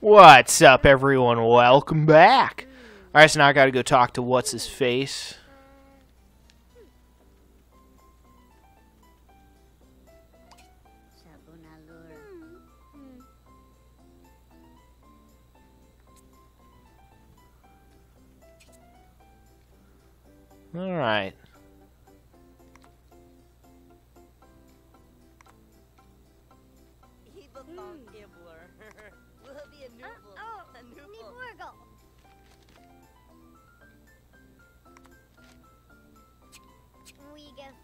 What's up, everyone? Welcome back. Alright, so now I gotta go talk to what's his face. Alright.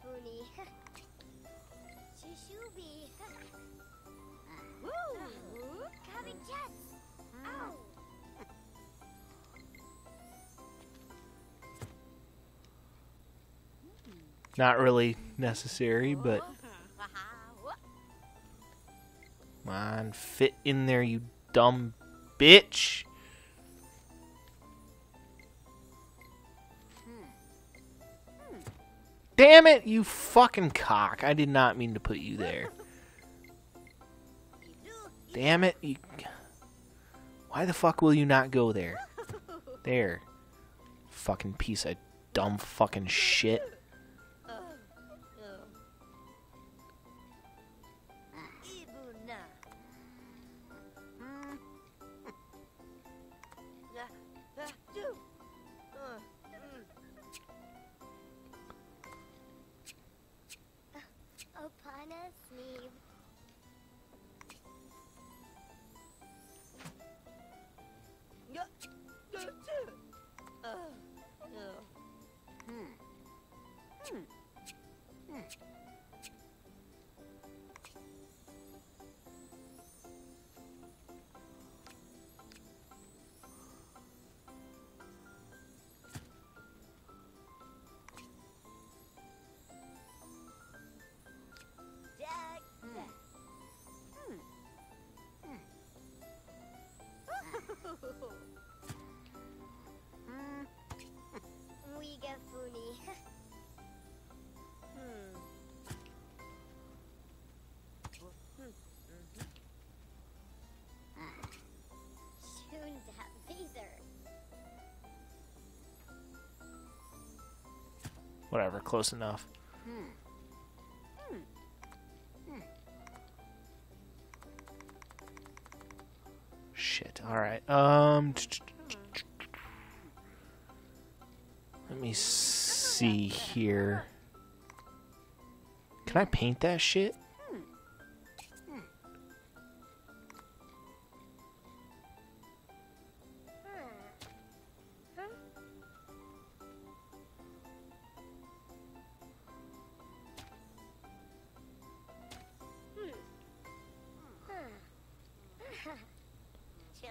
Funi. Shishubi. Woo! Coming jets! Uh-huh. Ow! Not really necessary, but... Come on, fit in there, you dumb bitch! Damn it, you fucking cock. I did not mean to put you there. Damn it. You... Why the fuck will you not go there? There. Fucking piece of dumb fucking shit. Whatever, close enough. Shit. All right. Um. Let me see here. Can I paint that shit?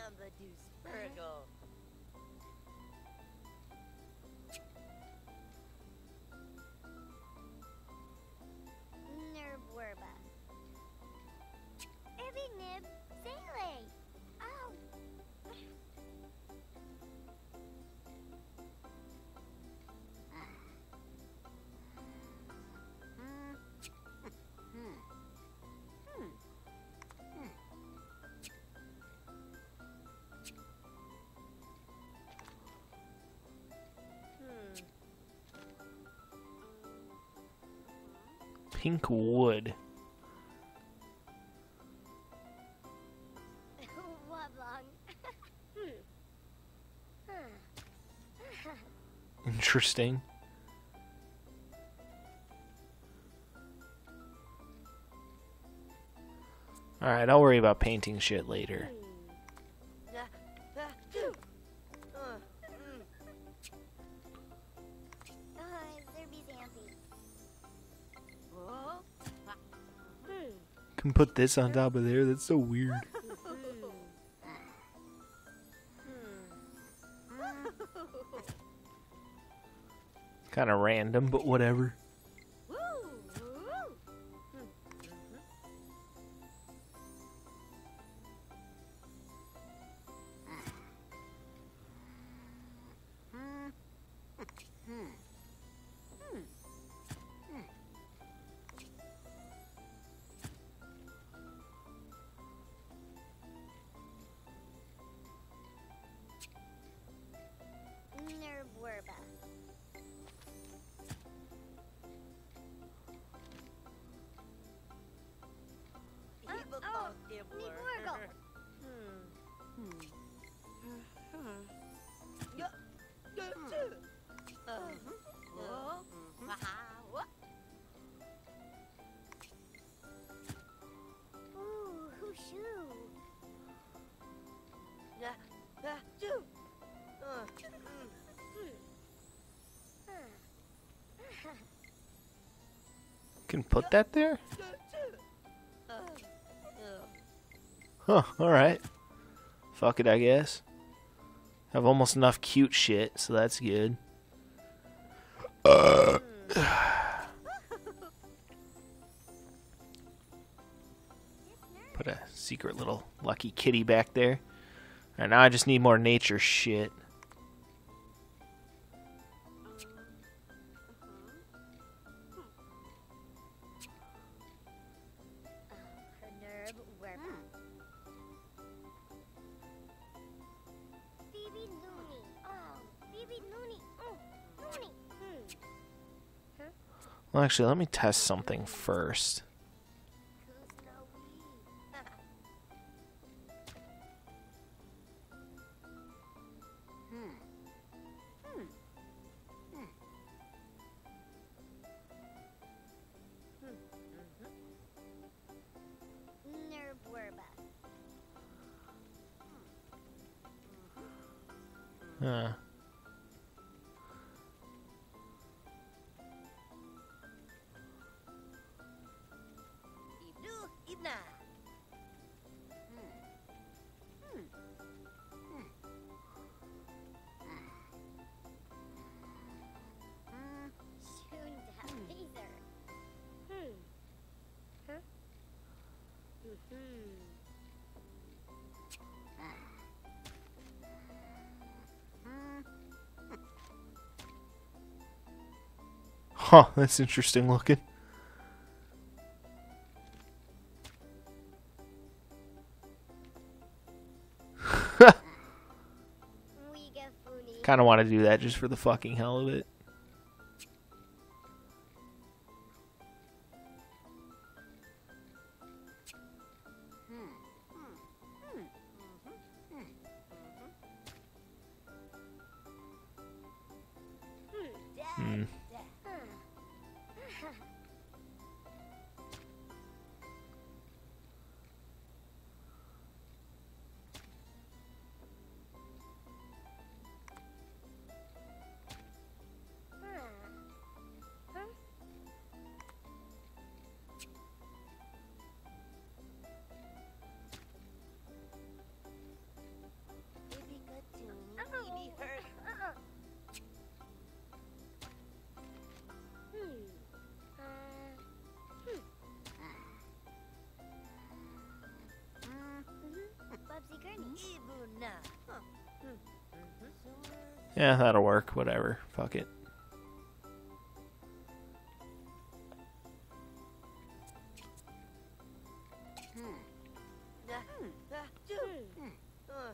down the deuce burgle. Pink wood. Hmm. Interesting. Alright, I'll worry about painting shit later. Hmm. Can put this on top of there. That's so weird. Hmm. Hmm. kind of random, but whatever. There. Can put that there? Huh, alright. Fuck it, I guess. Have almost enough cute shit, so that's good. Uh. Put a secret little lucky kitty back there. Alright, now I just need more nature shit. Well, actually, let me test something first. Huh. Huh, that's interesting looking. Kind of want to do that just for the fucking hell of it. Hmm. Yeah, that'll work. Whatever. Fuck it. Uh,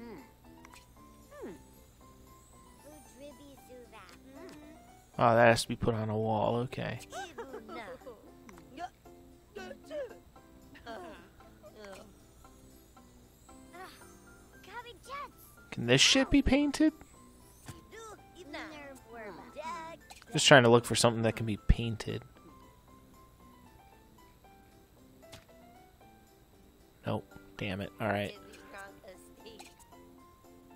mm. Oh, that has to be put on a wall. Okay. Can this shit be painted? Ibnu Ibna. Nerve werba. Jag. Just trying to look for something that can be painted. Nope. Damn it. Alright.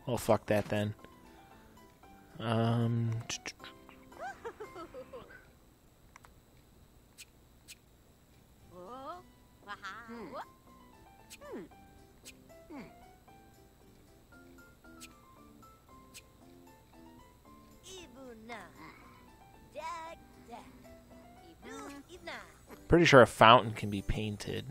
Well, fuck that then. Um. Pretty sure a fountain can be painted.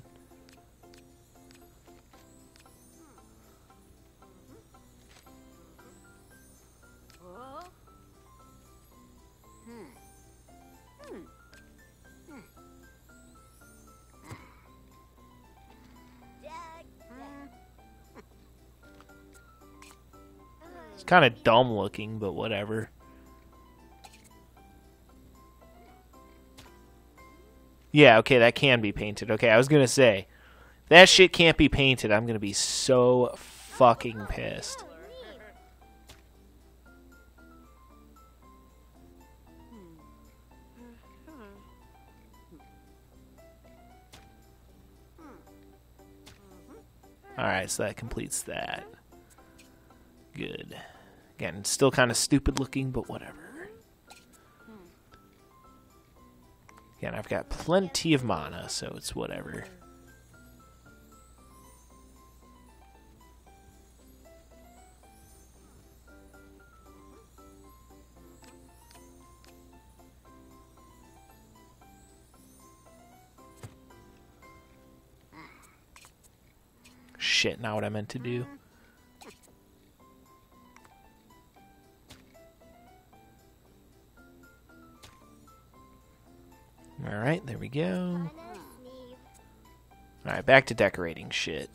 It's kind of dumb looking, but whatever. Yeah, okay, that can be painted. Okay, I was gonna say that shit can't be painted. I'm gonna be so fucking pissed. Alright, so that completes that. Good. Again, still kind of stupid looking, but whatever. Again, I've got plenty of mana, so it's whatever. Shit, not what I meant to do. Alright, there we go. Alright, back to decorating shit.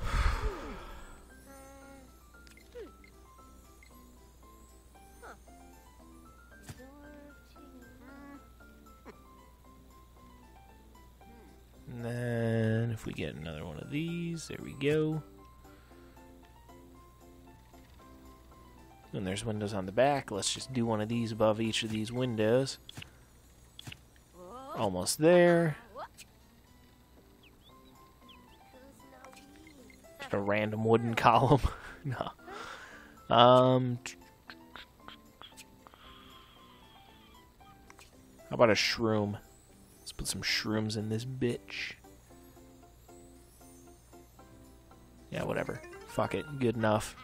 And then if we get another one of these, there we go. And there's windows on the back. Let's just do one of these above each of these windows. Almost there. Just a random wooden column. no. Um. How about a shroom? Let's put some shrooms in this bitch. Yeah, whatever. Fuck it. Good enough.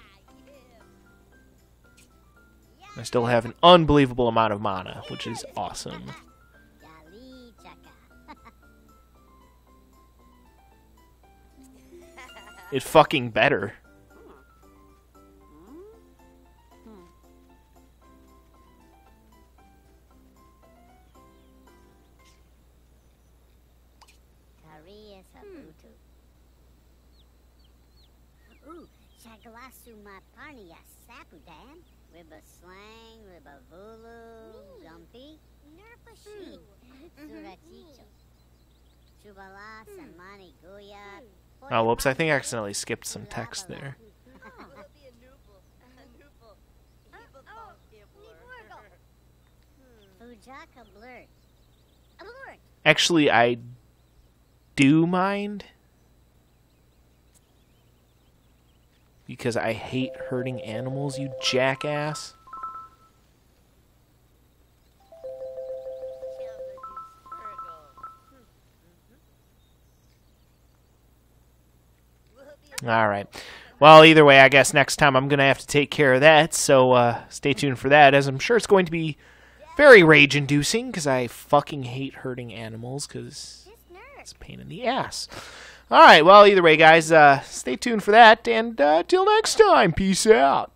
I still have an unbelievable amount of mana, which is awesome. It fucking better. Hmm. Shagalasu Sapudan. Riba Slang, Riba Vulu, Dumpy. Nerfa Shoe. Surachicho. Chubala, Samani hmm. Guya. Hmm. Oh, whoops, I think I accidentally skipped some text there. Oh. Fujaka Blurt. Blurt. Actually, I do mind. Because I hate hurting animals, you jackass. Alright. Well, either way, I guess next time I'm going to have to take care of that, so uh, stay tuned for that, as I'm sure it's going to be very rage inducing, because I fucking hate hurting animals, because it's a pain in the ass. Alright, well, either way, guys, uh, stay tuned for that, and uh, till next time, peace out.